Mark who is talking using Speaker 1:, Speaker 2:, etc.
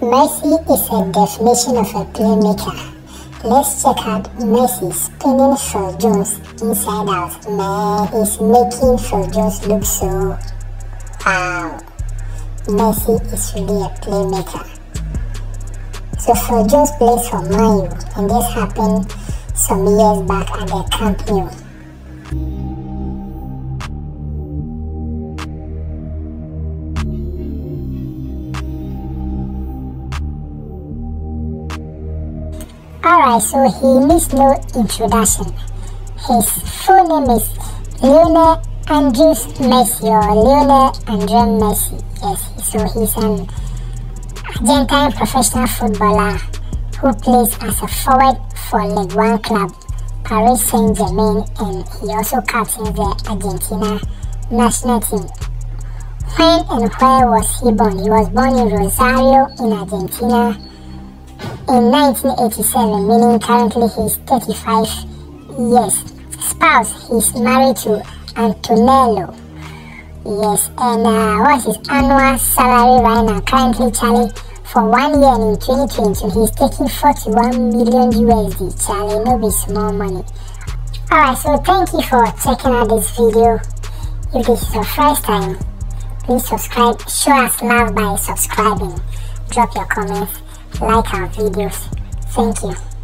Speaker 1: Messi is a definition of a playmaker. Let's check out Messi spinning Phil Jones inside out. Man, he's making Phil Jones look so wow. Messi is really a playmaker. So Phil Jones plays for Man and this happened some years back at the Camp Nou. Alright, so he needs no introduction. His full name is Lionel Andres Messi or Lionel Andre Messi. Yes, so he's an Argentine professional footballer who plays as a forward for League One club Paris Saint-Germain and he also captains the Argentina national team. When and where was he born? He was born in Rosario in Argentina in 1987, meaning currently he's 35 years. Spouse, he's married to Antonela. Yes, and uh, what's his annual salary right now? Currently, Charlie, for one year in 2020, he's taking 41 million USD. Charlie, no be small money. Alright, so thank you for checking out this video. If this is your first time, please subscribe. Show us love by subscribing. Drop your comments like our videos. Thank you.